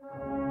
う